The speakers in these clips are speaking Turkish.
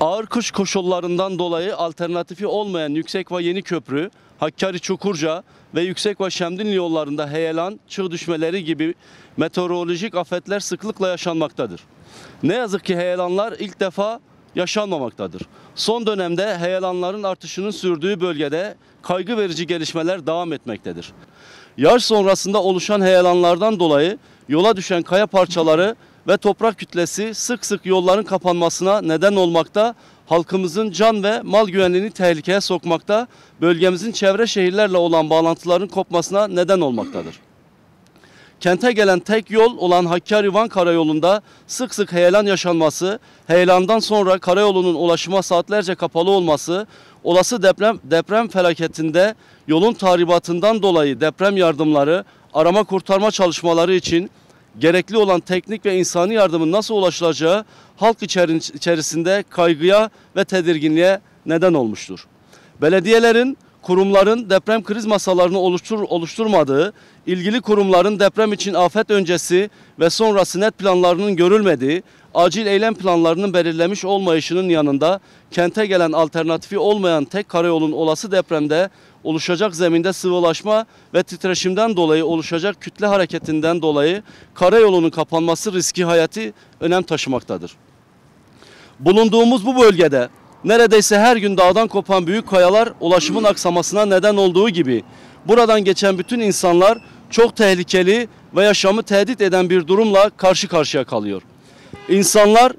Ağır kış koşullarından dolayı alternatifi olmayan Yüksekva Yeni Köprü, Hakkari Çukurca ve Yüksekva Şemdinli yollarında heyelan, çığ düşmeleri gibi meteorolojik afetler sıklıkla yaşanmaktadır. Ne yazık ki heyelanlar ilk defa yaşanmamaktadır. Son dönemde heyelanların artışının sürdüğü bölgede kaygı verici gelişmeler devam etmektedir. Yağış sonrasında oluşan heyelanlardan dolayı yola düşen kaya parçaları ve toprak kütlesi sık sık yolların kapanmasına neden olmakta, halkımızın can ve mal güvenliğini tehlikeye sokmakta, bölgemizin çevre şehirlerle olan bağlantıların kopmasına neden olmaktadır. Kente gelen tek yol olan Hakkari-Van karayolunda sık sık heyelan yaşanması, heyelandan sonra karayolunun ulaşıma saatlerce kapalı olması, olası deprem deprem felaketinde yolun tahribatından dolayı deprem yardımları, arama kurtarma çalışmaları için gerekli olan teknik ve insani yardımın nasıl ulaşılacağı halk içerisinde kaygıya ve tedirginliğe neden olmuştur. Belediyelerin, kurumların deprem kriz masalarını oluştur, oluşturmadığı, ilgili kurumların deprem için afet öncesi ve sonrası net planlarının görülmediği, acil eylem planlarının belirlemiş olmayışının yanında kente gelen alternatifi olmayan tek karayolun olası depremde oluşacak zeminde sıvılaşma ve titreşimden dolayı oluşacak kütle hareketinden dolayı karayolunun kapanması riski hayati önem taşımaktadır. Bulunduğumuz bu bölgede neredeyse her gün dağdan kopan büyük kayalar ulaşımın aksamasına neden olduğu gibi buradan geçen bütün insanlar çok tehlikeli ve yaşamı tehdit eden bir durumla karşı karşıya kalıyor. İnsanlar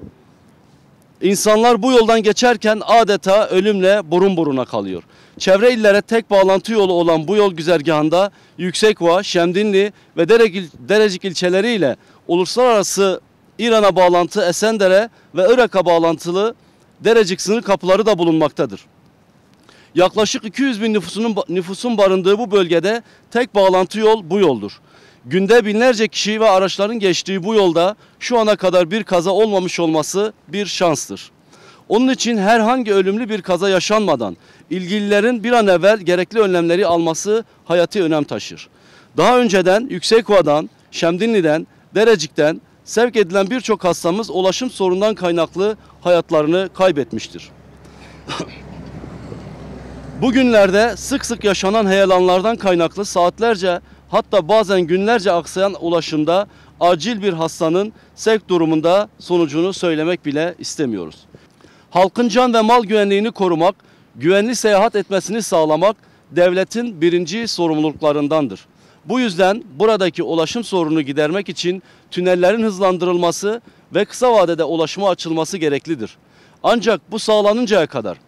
insanlar bu yoldan geçerken adeta ölümle burun buruna kalıyor. Çevre illere tek bağlantı yolu olan bu yol güzergahında Yüksekova, Şemdinli ve Derecik ilçeleriyle uluslararası İran'a bağlantı Esendere ve Irak'a bağlantılı Derecik sınır kapıları da bulunmaktadır. Yaklaşık 200 bin nüfusunun, nüfusun barındığı bu bölgede tek bağlantı yol bu yoldur. Günde binlerce kişi ve araçların geçtiği bu yolda şu ana kadar bir kaza olmamış olması bir şanstır. Onun için herhangi ölümlü bir kaza yaşanmadan ilgililerin bir an evvel gerekli önlemleri alması hayati önem taşır. Daha önceden Yüksekova'dan, Şemdinli'den, Derecik'ten sevk edilen birçok hastamız ulaşım sorundan kaynaklı hayatlarını kaybetmiştir. Bugünlerde sık sık yaşanan heyelanlardan kaynaklı saatlerce hatta bazen günlerce aksayan ulaşımda acil bir hastanın sevk durumunda sonucunu söylemek bile istemiyoruz. Halkın can ve mal güvenliğini korumak, güvenli seyahat etmesini sağlamak devletin birinci sorumluluklarındandır. Bu yüzden buradaki ulaşım sorunu gidermek için tünellerin hızlandırılması ve kısa vadede ulaşıma açılması gereklidir. Ancak bu sağlanıncaya kadar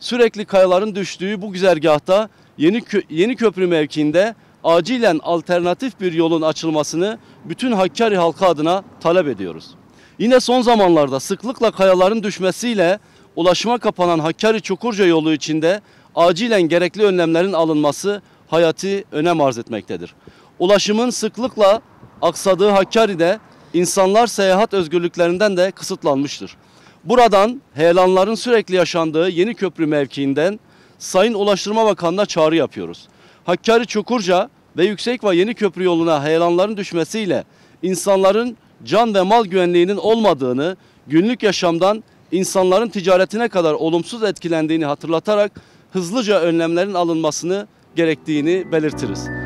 sürekli kayaların düştüğü bu güzergahta yeni, kö yeni köprü mevkiinde acilen alternatif bir yolun açılmasını bütün Hakkari halkı adına talep ediyoruz. Yine son zamanlarda sıklıkla kayaların düşmesiyle ulaşıma kapanan Hakkari Çukurca yolu içinde acilen gerekli önlemlerin alınması hayati önem arz etmektedir. Ulaşımın sıklıkla aksadığı Hakkari'de insanlar seyahat özgürlüklerinden de kısıtlanmıştır. Buradan heyelanların sürekli yaşandığı yeni köprü mevkiinden Sayın Ulaştırma Bakanı'na çağrı yapıyoruz. Hakkari Çukurca ve Yüksekva yeni köprü yoluna heyelanların düşmesiyle insanların can ve mal güvenliğinin olmadığını, günlük yaşamdan insanların ticaretine kadar olumsuz etkilendiğini hatırlatarak hızlıca önlemlerin alınmasını gerektiğini belirtiriz.